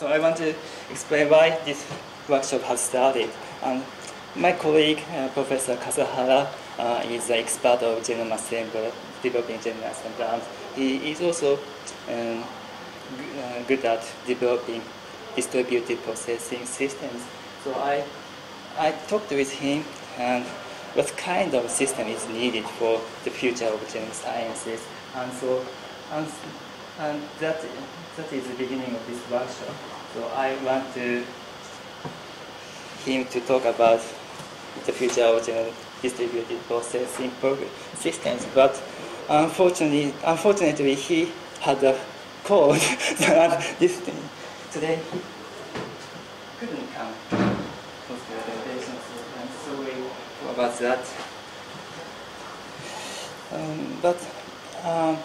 so I want to explain why this workshop has started. Um, my colleague, uh, Professor Kasahara, uh, is an expert of genome assembly, developing genome assembly, and he is also um, uh, good at developing distributed processing systems. So I, I talked with him and what kind of system is needed for the future of genome sciences. And so, and, and that, that is the beginning of this workshop. So I want to him to talk about the future of genome distributed processing systems. But unfortunately, unfortunately, he had a cold. this thing, today he couldn't come for the presentation, so I'm sorry about that. Um, but um,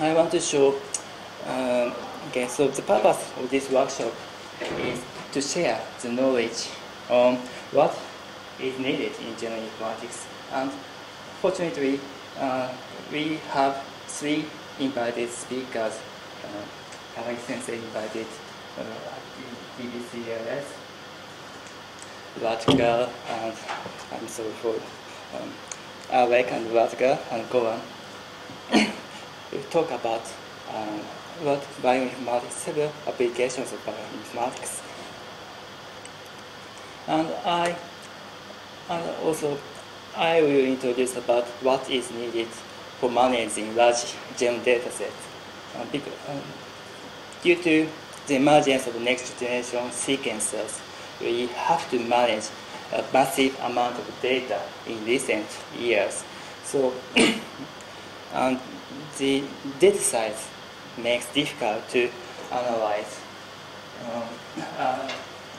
I want to show, um, okay, so the purpose of this workshop is to share the knowledge on what is needed in genome informatics. And fortunately, uh, we have three invited speakers. Uh, Kawai Sensei invited uh, DBCLS, Rutger, and I'm sorry for um, Arek and Rutger and Goran. we talk about um, what bioinformatics, several applications of bioinformatics. And I and also I will introduce about what is needed for managing large genome datasets. Uh, because, um, due to the emergence of next generation sequencers, we have to manage a massive amount of data in recent years. So, and the data size makes difficult to analyze, um, uh,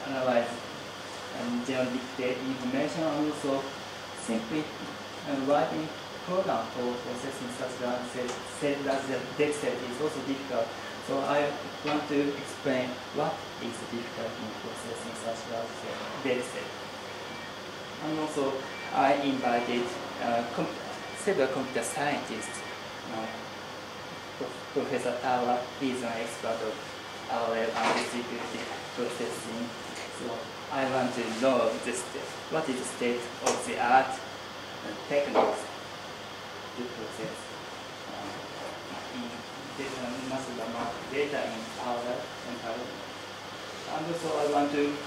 analyze and genomic data information, also simply uh, writing program for processing such large data set is also difficult. So I want to explain what is difficult in processing such large data set. And also I invited uh, com several computer scientists. Uh, Professor Taura is an expert of RL and processing. So I want to know this, what is the state of the art and techniques to process um, in data, massive amount of data in power and power. And also I want to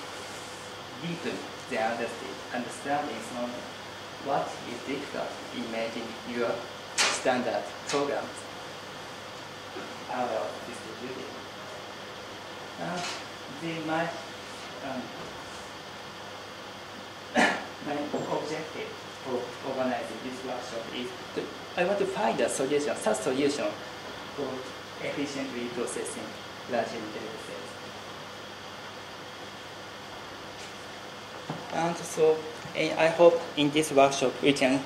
deepen the understanding on what is difficult in making your standard programs parallel distributed. Uh, the, my um, my objective for organizing this workshop is to, I want to find a solution, such solution for efficiently processing large data sets. And so I hope in this workshop we can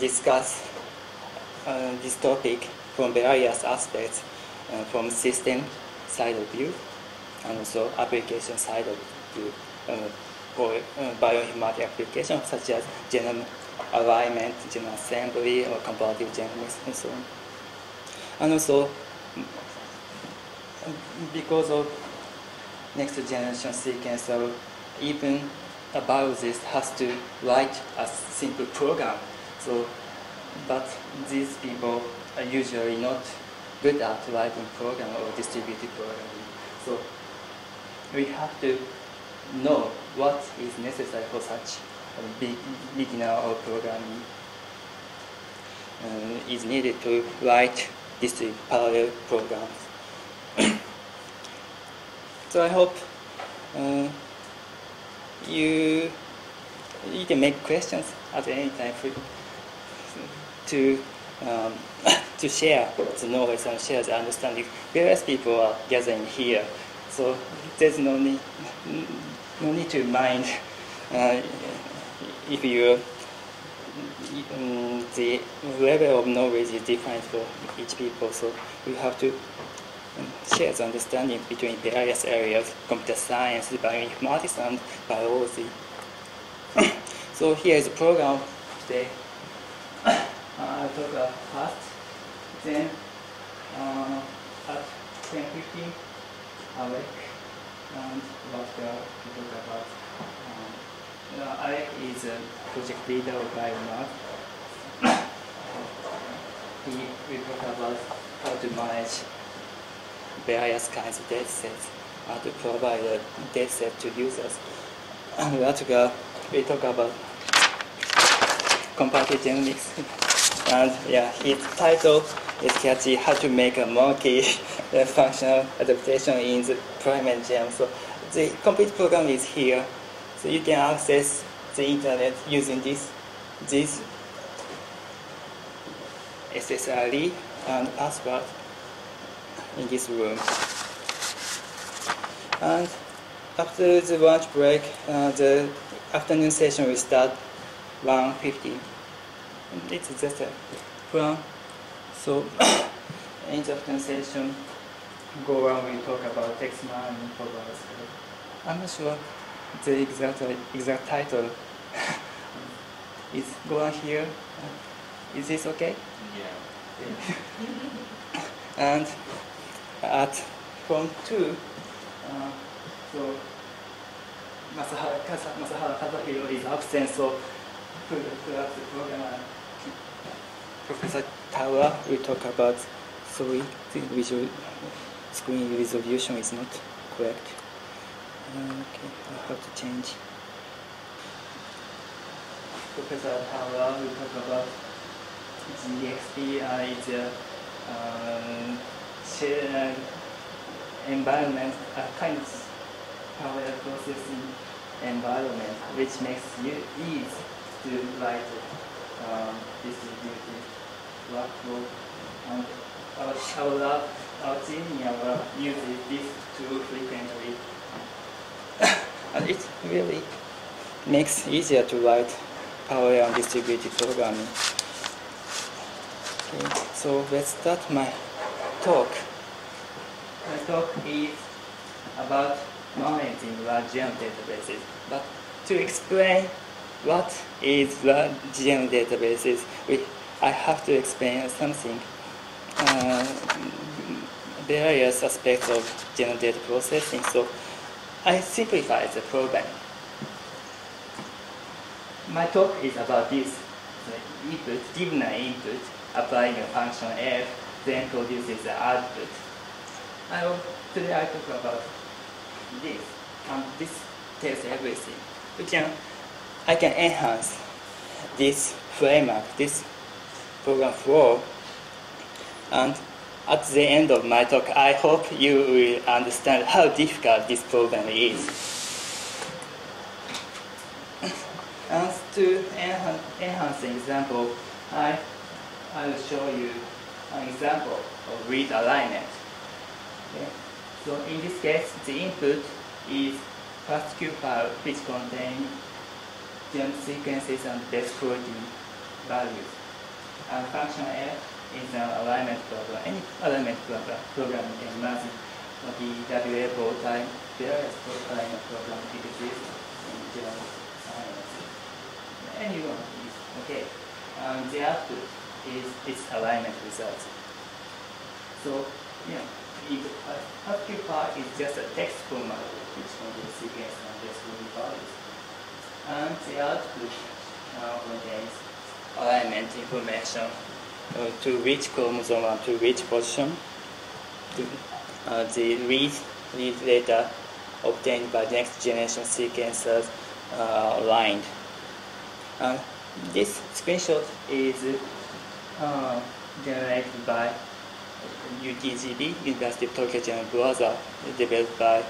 discuss uh, this topic from various aspects, uh, from system side of view and also application side of view. Uh, for uh, bioinformatic applications such as genome alignment, genome assembly, or comparative genomics, and so on. And also, because of next generation sequencer, even a biologist has to write a simple program. So, but these people are usually not good at writing program or distributed programming. So we have to know what is necessary for such a beginner or programming uh, is needed to write district parallel programs. so I hope uh, you you can make questions at any time for, to um, to share the knowledge and share the understanding. Various people are gathering here, so there's no need no need to mind uh, if you um, the level of knowledge is different for each people. So we have to um, share the understanding between various areas, computer science, bioinformatics, and biology. so here is the program today. I'll about first, then uh, at 10.15, Arek and what we are to talk about. Um, uh, Arek is a project leader of BioMart. he will talk about how to manage various kinds of data sets and to provide a data set to users. And Rutger will talk about comparative genomics. And yeah, his title is catchy, how to make a monkey functional adaptation in the primate genome. So the complete program is here. So you can access the internet using this, this SSID and password in this room. And after the lunch break, uh, the afternoon session will start 1.50. It's just a plan. So end of session, Goran we talk about text mining programs. I'm not sure the exact exact title is Goran here. Is this okay? Yeah. and at from two, uh, so Masahara, Masahara is absent, so the program. Professor Taura will talk about sorry, the visual screen resolution is not correct. Uh, okay, I have to change. Professor Taura will talk about GXP uh, is a um, share environment, a kind of power processing environment which makes you easy to write um, distributed workflow. And our, our lab, our team in our lab uses this tool frequently. and it really makes easier to write power and distributed programming. Okay, so let's start my talk. My talk is about managing large genome databases. But to explain what is the genome databases, we, I have to explain something. Uh, various aspects of genome data processing. So I simplify the problem. My talk is about this. The input, given an input, applying a function f, then produces the output. I will, today I talk about this. And this tells everything. We can, I can enhance this framework, this program flow. And at the end of my talk, I hope you will understand how difficult this program is. And to enhance, enhance the example, I, I will show you an example of read alignment. Okay. So in this case, the input is FASTQ file which contain genome sequences and base protein values. And function F is an alignment program. Any alignment program, program you can imagine the WA protein, various protein program exists in genome science. Any one is okay. And the output is its alignment results. So, yeah, it, uh, FASTQ file is just a text format which contains sequence and protein values. And the output contains alignment information uh, to which chromosome and to which position. To, uh, the read, read data obtained by next generation sequencers uh, aligned. And this screenshot is uh, generated by UTGB, University of Tokyo Genome Browser, developed by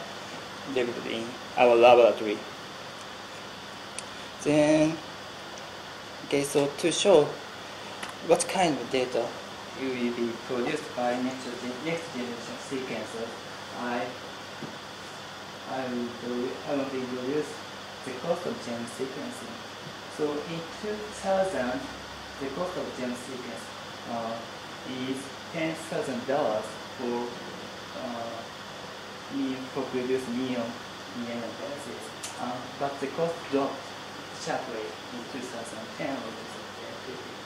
developed in our laboratory. Then, okay, so to show what kind of data you will be produced by next, next generation sequencer, I I will do, I will introduce the cost of genome sequencing. So in 2000, the cost of genome sequence uh, is ten thousand dollars for uh, for producing neon neon basis. Uh, but the cost dropped sharply in 2010 or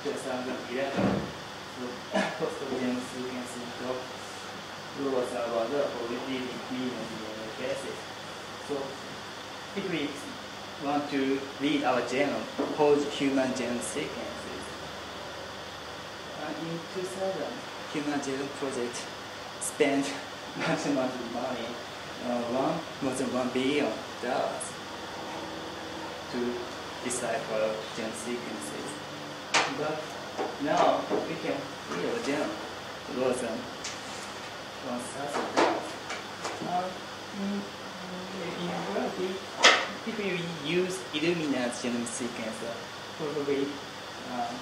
2011. So cost of genome sequencing dropped lower than about for reading medium DNA. So if we want to read our genome, whole human genome sequences, uh, in 2000, Human Genome Project spent much of money, uh, one, more than one billion dollars to decipher of gene sequences. But now we can read our genome more than 1,000 dollars. Uh, in, reality, if we use Illumina's genome sequencer, probably uh,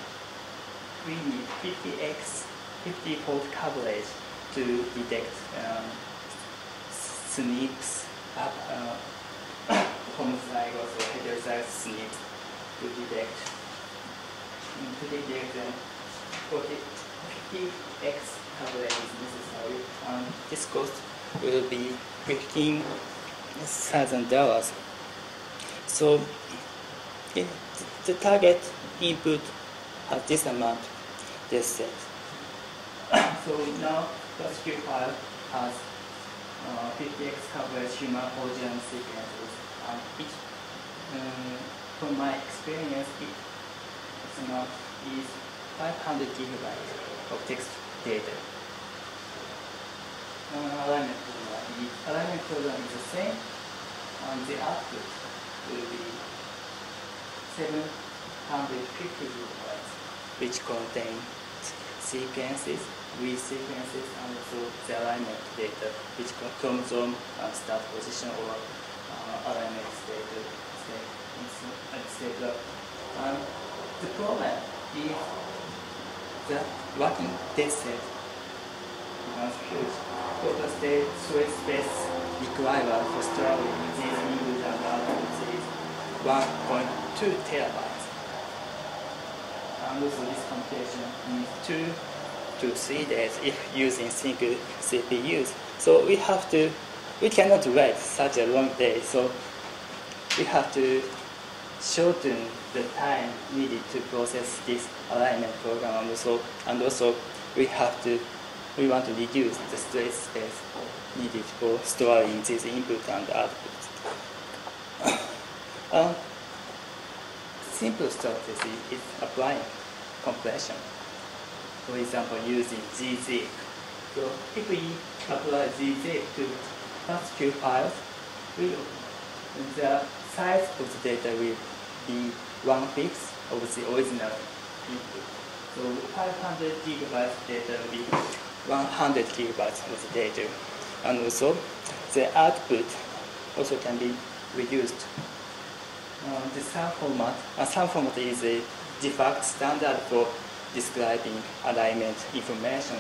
we need 50x, 50 fold coverage to detect um, SNPs, uh, uh, homozygous or heterozygous SNPs to detect, to detect them. 40, 50x coverage is necessary. Um, this cost will be fifteen thousand dollars. So the target input has this amount, this set. so now the SQL file has uh, 50x coverage human whole genome sequences. and each, um, from my experience, it, its amount is 500 gigabytes of text data. Uh, alignment program. The alignment program is the same, and the output will be 750 gigabytes, which contain sequences, with sequences, and also the alignment data, which co- chromosome uh, start position or uh, alignment state, state, etc. Um, the problem is the working data set. Total state storage space required for storing these input and outputs is 1.2 terabytes. And also this computation needs two to three days if using single CPUs. So we have to, we cannot wait such a long day. So we have to shorten the time needed to process this alignment program and also, and also we have to, we want to reduce the storage space needed for storing these input and output. um, simple strategy is applying compression. For example, using gzip. So if we apply gzip to FASTQ files, we, the size of the data will be one fifth of the original input. So 500 gigabytes data will be 100 gigabytes of the data. And also, the output also can be reduced. Uh, the SAM format, uh, SAM format is a de facto standard for describing alignment information.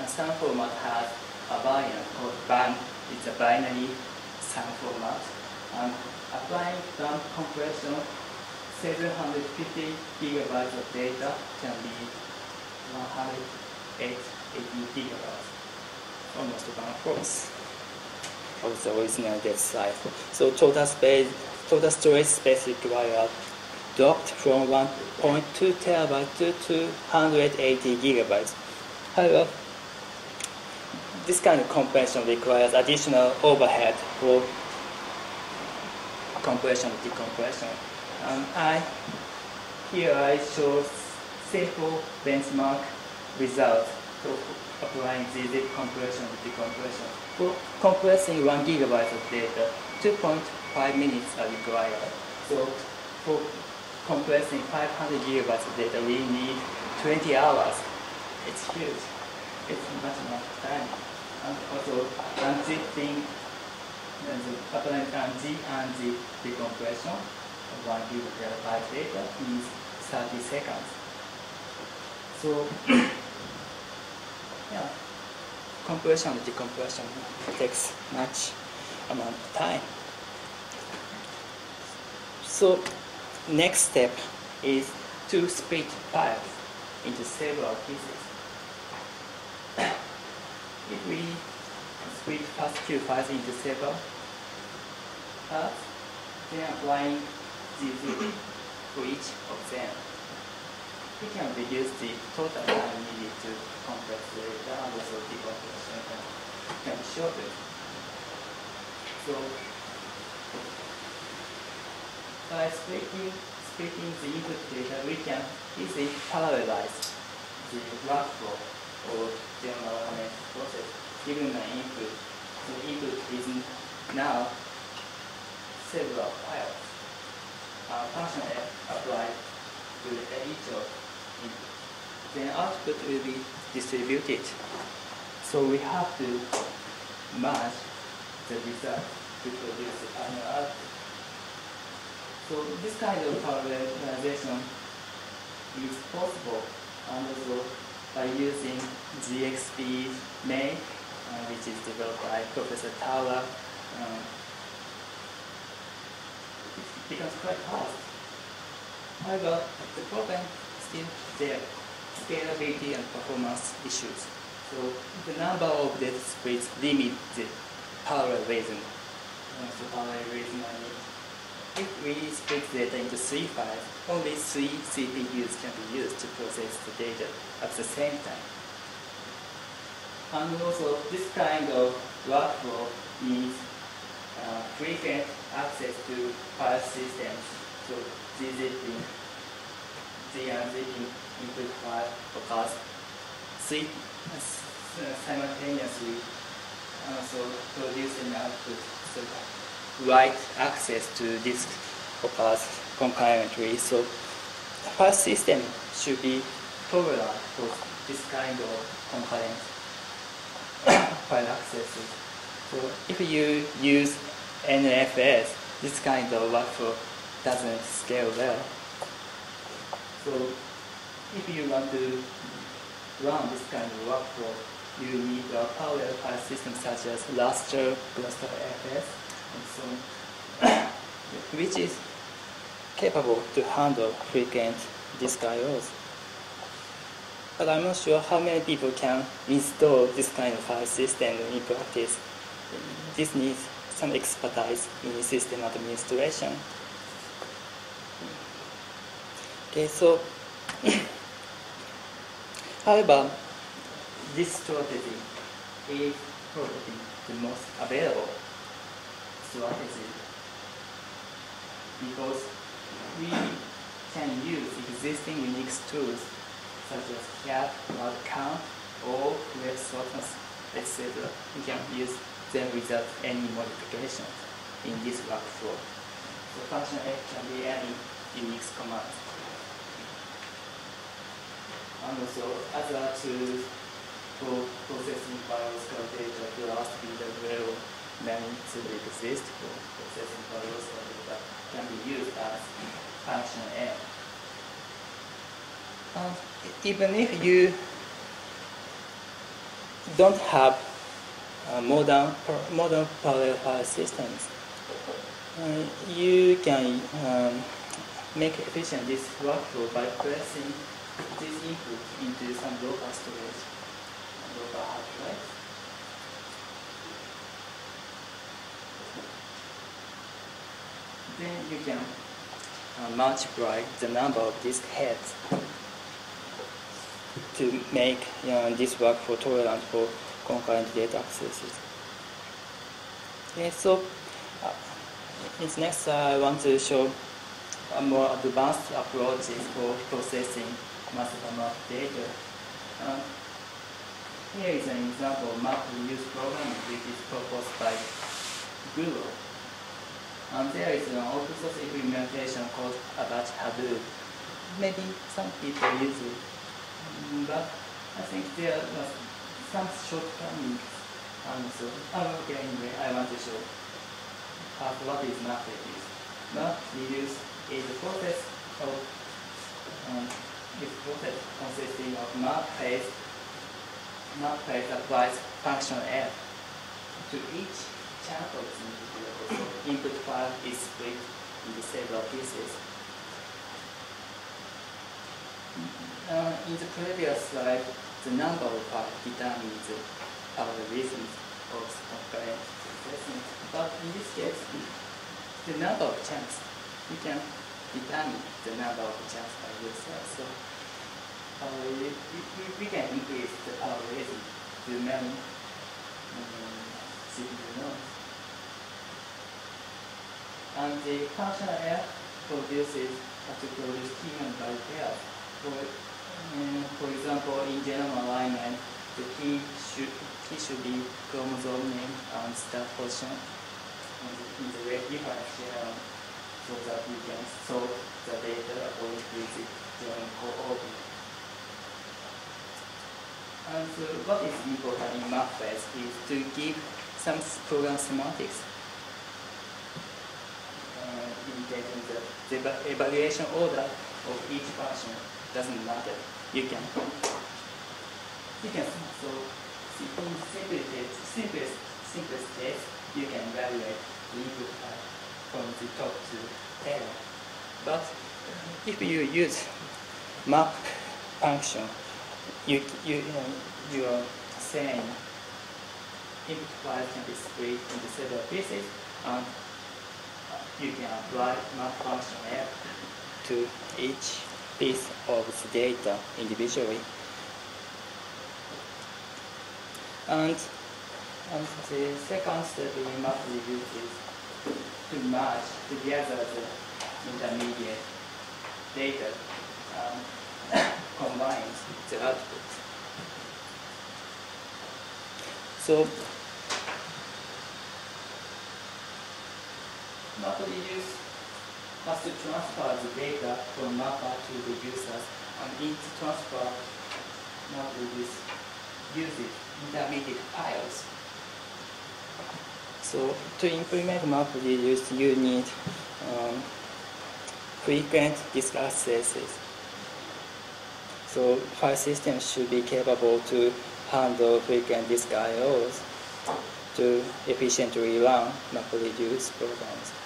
Uh, SAM format has a variant called BAM. It's a binary SAM format. And applying BAM compression, 750 gigabytes of data can be 180 gigabytes, almost one fourth of the original data size. So total space, total storage space required dropped from 1.2 terabytes to 280 gigabytes. However, this kind of compression requires additional overhead for compression decompression. Um, I here I show simple benchmark results for applying the compression decompression. For compressing one gigabyte of data, 2.5 minutes are required. So for compressing 500 gigabytes of data, we need 20 hours. It's huge. It's much more time. And also unzipping and the unzip and the decompression of one gigabyte data is 30 seconds. So yeah, compression and decompression takes much amount of time. So next step is to split files into several pieces. if we split FASTQ files into several parts, then applying GZ for each of them, we can reduce the total time needed to compress the data and also decompression can, can be shortened. So by splitting, splitting the input data, we can easily parallelize the workflow or general process given an input. The input is now several files. Uh, function F applied to each of input. Then output will be distributed. So we have to merge the result to produce the final output. So this kind of parallelization is possible and also by using GXP make, uh, which is developed by Professor it becomes quite fast. However, the problem still there, scalability and performance issues. So the number of data splits limit the parallelism. Uh, so parallelism, I mean, if we split data into three files, only three CPUs can be used to process the data at the same time. And also, this kind of workflow needs uh, frequent access to file systems. So gzipping, unzipping input file occurs three, uh, simultaneously, also producing output. So write access to disk occurs concurrently. So file system should be tolerant for this kind of concurrent file accesses. So if you use NFS, this kind of workflow doesn't scale well. So if you want to run this kind of workflow, you need a parallel file system such as Raster, Raster FS, and so on, which is capable to handle frequent disk IOs. But I'm not sure how many people can install this kind of file system in practice. This needs some expertise in system administration. Okay, so however, this strategy is probably the most available strategy because we can use existing Unix tools such as cat, word count, or web sorters, etc. We can use them without any modifications in this workflow. So function F can be any Unix command. And also other tools for processing biological data plus BWL many tools exist for processing biological data can be used as function F. And even if you don't have uh, modern modern parallel file systems, uh, you can um, make efficient this workflow by pressing this input into some local storage, local hard drive. Then you can uh, multiply the number of disk heads to make you know, this workflow tolerant for concurrent data accesses. Okay, so uh, in next uh, I want to show a more advanced approaches for processing massive amount of data. Uh, here is an example of map reuse program which is proposed by Google. And there is an open source implementation called Apache Hadoop. Maybe some people use it, but I think there are some shortcomings. And so, oh, okay, anyway, I want to show how, what is MapReduce. Map reuse is a process of um, process consisting of map phase. Map phase applies function f to each chunk of the input. Input file is split into several pieces. Uh, in the previous slide, the number of determines the algorithms of concurrent processing. But in this case, the number of chunks, you can determine the number of chunks by yourself. So uh, we, we, we can increase the algorithm to many um. And the function F produces key and byte pairs. For, for example, in genome alignment, the key should key should be chromosome name and start position in the reference genome so that you can sort the data according to the genome coordinate. And so what is important in map phase is to give some program semantics uh, indicating that the evaluation order of each function doesn't matter. You can you can so in simplest simplest simplest case you can evaluate the input from the top to tail. But if you use map function, you you you are saying input file can be split into several pieces and you can apply map function F to each piece of data individually. And, and the second step we must reduce is to merge together the intermediate data um, and combine the output. So MapReduce has to transfer the data from mapper to the users, and each transfer MapReduce uses intermediate files. So to implement map reduce, you need um, frequent disk accesses. So file system should be capable to handle frequent disk IOs to efficiently run MapReduce programs.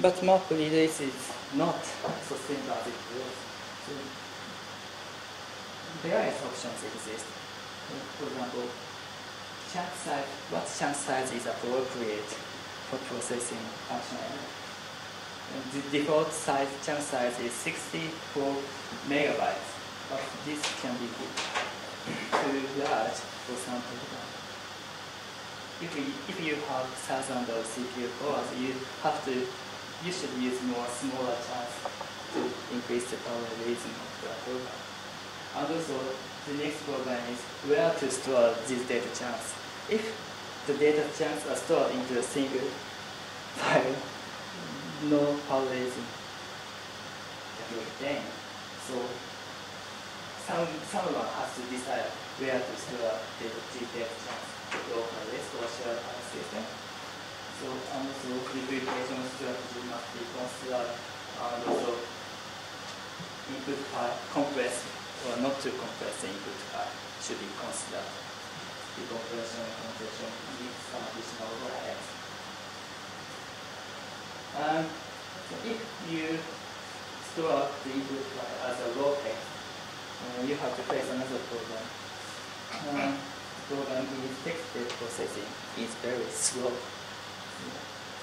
But MapReduce is not so simple as it was. So various options exist. For example, chunk size, what chunk size is appropriate for processing functionality? The default size, chunk size is 64 megabytes, but this can be too large for some programs if you, if you have thousands of CPU cores, you have to, you should use more smaller chunks to increase the parallelism of the program. And also, the next problem is where to store these data chunks. If the data chunks are stored into a single file, no parallelism can be obtained. So some, someone has to decide where to store the. So and also replication strategy must be considered and also input file compress or not to compress the input file should be considered. Decompression and compression needs some additional overhead. And so if you store the input file as a raw text, uh, you have to face another problem. Program in text-based processing is very slow.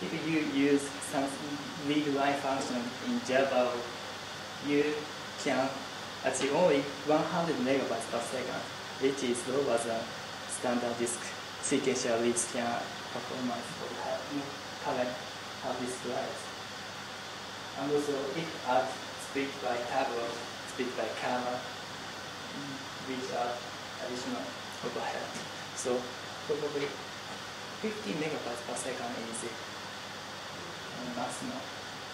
If you use some read-write function in Java, you can achieve only 100 megabytes per second, which is lower than standard disk sequential read scan performance for current hard disk drives. And also, it adds split by table, split by kernel, which are additional overhead. So probably 50 megabytes per second is the maximum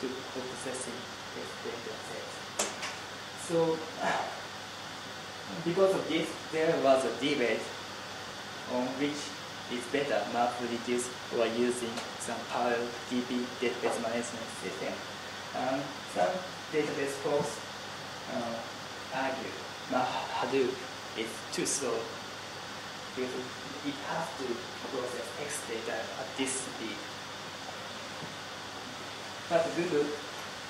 to processing this data set. So because of this, there was a debate on which is better, MapReduce or using some Power DB database management system. Um, some database folks uh, argue Hadoop is too slow because it has to process X data at this speed. But Google,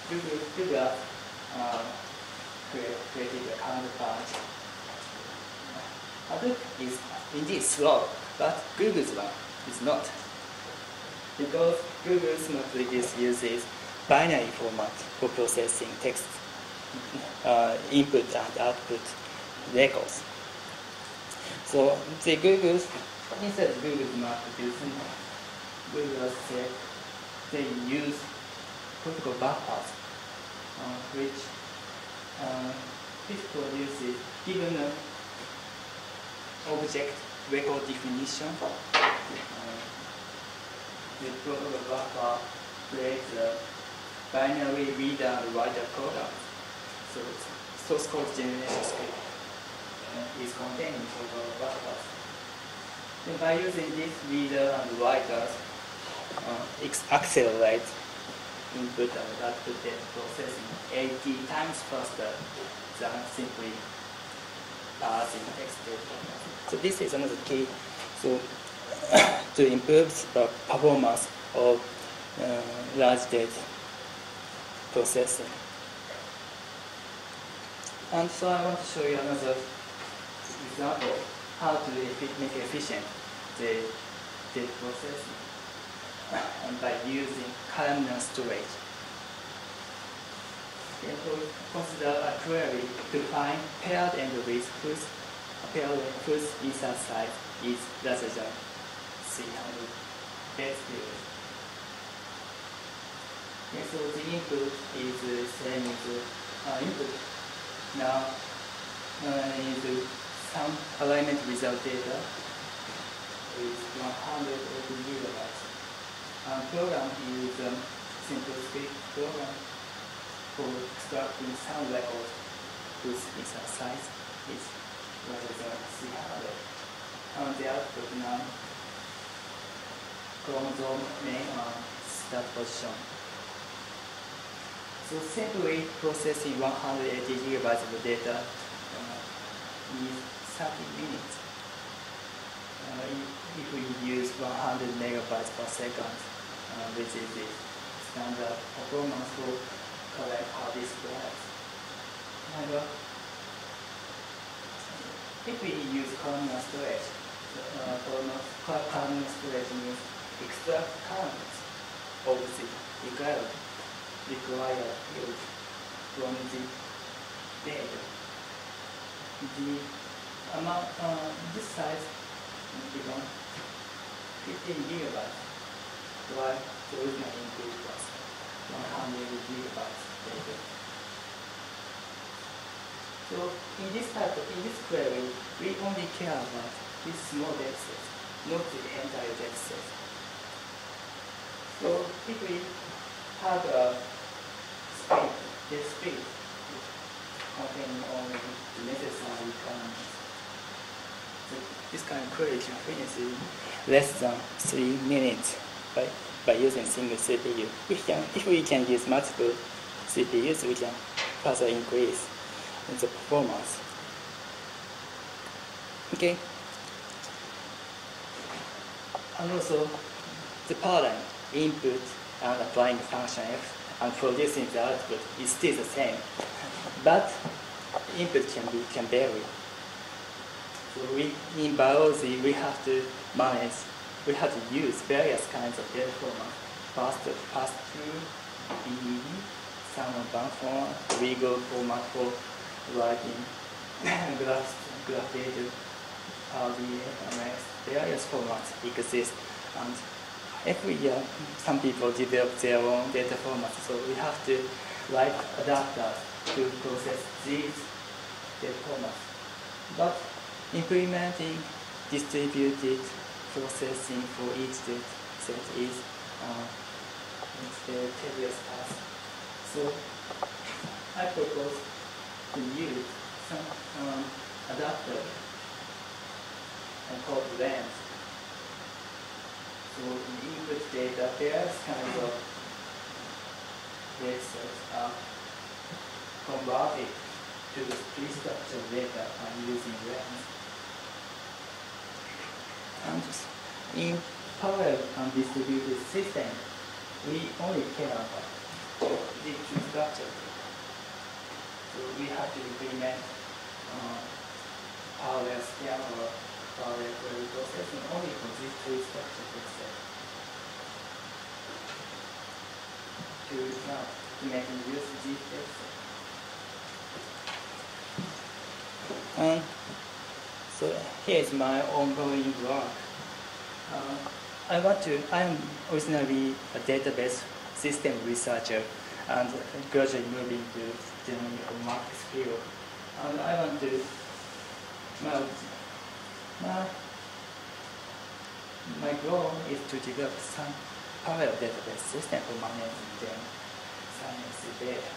Google, Google uh, created a counterpart. Hadoop is indeed slow, but Google's one is not. Because Google's MapReduce uses binary format for processing text uh, input and output records. So the Google's instead of Google's MapReduce, Google said they use protocol buffers, uh, which uh, which produces given an object record definition. Uh, the protocol buffer creates a binary reader writer product. So source code generation script is contained in protocol buffers. And by using this reader and writers, uh, accelerate input and output data processing 80 times faster than simply passing text data. So this is another key. So to improve the performance of uh, large data processing. And so I want to show you another example how to make efficient the data processing and by using columnar storage. Therefore, consider a query to find paired entries whose paired whose insert size is larger than 300 base pairs. Okay, so the input is the same as uh, input. Now uh, some alignment result data is 180 gigabytes. Um, program is a simple script program for extracting some record whose insert size is rather than 300. And the output now chromosome name and start position. So simply processing 180 gigabytes of data uh, is 30 minutes. Uh, if, we use 100 megabytes per second, uh, which is the standard performance for correct hard disk drives. And uh, if we use columnar storage, uh, columnar, storage means extract currents of the required, required field from the data. The amount, uh, this size is given 15 gigabytes, while the original input was 100 gigabytes data. So in this type of, in this query, we only care about this small data set, not the entire data set. So if we have a speed, this speed containing only the necessary requirements. This can finish in less than three minutes by, by using single CPU. We can, if we can use multiple CPUs, we can further increase the performance. Okay. And also the paradigm, input and applying function F and producing the output is still the same. But input can be can vary. We in biology we have to manage we have to use various kinds of data formats. First pass through BED, Salmon bound format, legal format for writing graph graph data, RDA, MX, various formats exist and every year some people develop their own data formats so we have to write adapters to process these data formats. But implementing distributed processing for each data set is uh, a tedious task. So I propose to use some um, adapter and called lens. So in input data, various kind of data sets are converted to the pre-structured data by using lens. And in parallel and distributed system, we only care about the structure. So we have to implement uh, parallel scan or parallel query processing only for these three structured data to, uh, to make use of these data Um, so here is my ongoing work. Uh, I want to, I'm originally a database system researcher and gradually moving to general informatics field. And I want to, well, my, my goal is to develop some parallel database system for managing them science data.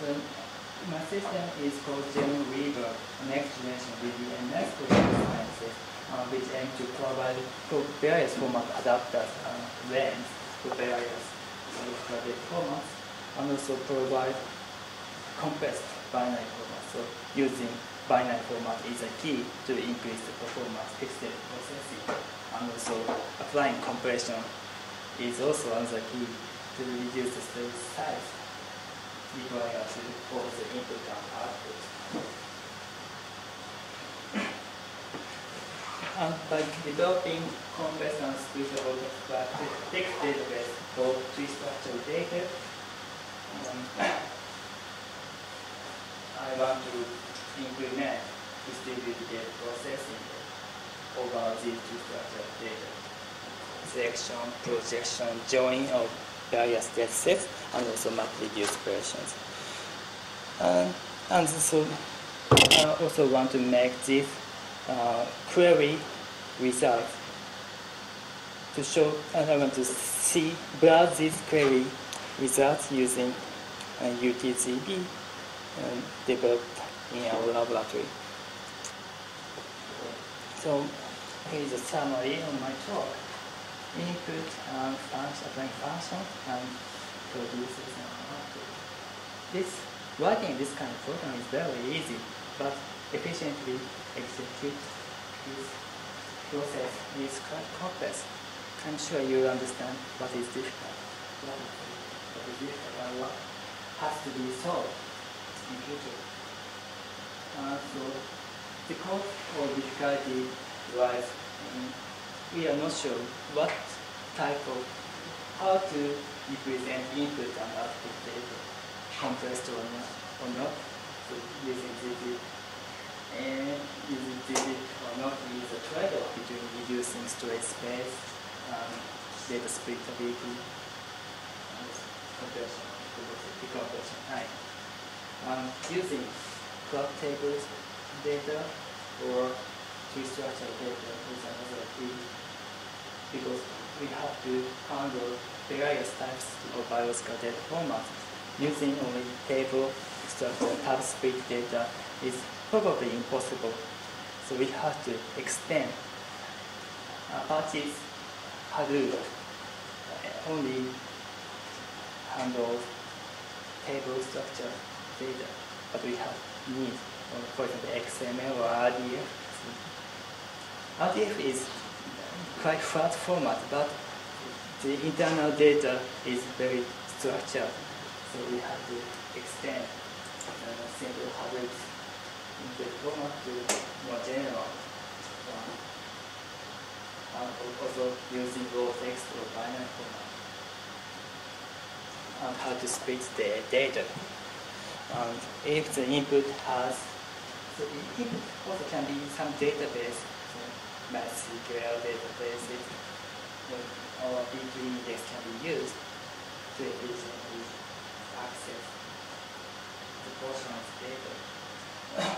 So my system is called GenWeaver, next generation DBMS for sciences, uh, which aim to provide for various format adapters and lens for various uh, formats, and also provide compressed binary format. So using binary format is a key to increase the performance pixel processing, and also applying compression is also another key to reduce the space size required to both the input and output. and by developing complex and squeezable text database for tree-structured data, um, I want to implement distributed data processing over these tree-structured data. Selection, projection, join of various data sets, and also map reduced versions. Uh, and so I also want to make this uh, query results to show, and I want to see, browse this query results using uh, UTGB uh, developed in our laboratory. So here is a summary of my talk. Input and function, applying function and produces an output. This writing this kind of program is very easy, but efficiently execute this process is quite complex. I'm sure you understand what is difficult, what is, difficult, and what has to be solved in future. Uh, so the cost or difficulty lies in we are not sure what type of, how to represent input and output data, compressed or not, or not. So using GZip and using GZip or not is a trade-off between reducing storage space, um, data splittability, and compression, decompression time. Um, using clock tables data or tree structure data is another key because we have to handle various types of biological formats. Using only table structure tab split data is probably impossible. So we have to extend. Apache's Hadoop only handles table structure data, but we have need, for example, XML or RDF. RDF is quite flat format, but the internal data is very structured. So we have to extend uh, simple Hadoop in the format to more general one. And also using raw text or binary format. And how to split the data. And if the input has, so the input also can be some database MySQL databases or B-tree index can be used to efficiently access the portion of data.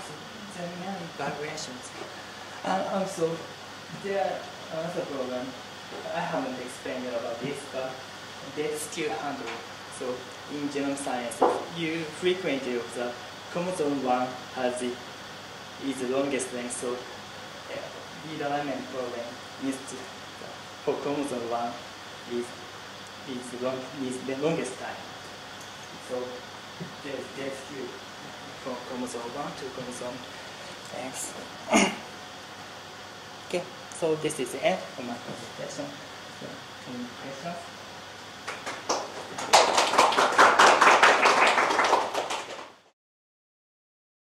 so there are many variations. And also, there another program, I haven't explained about this, but data skew handling. So in genome science, you frequently observe chromosome 1 has the, is the longest length, so the alignment problem is to, for chromosome 1 is, is, long, is the longest time. So there's, there's few from chromosome 1 to chromosome X. okay, so this is the end of my presentation. So, any questions?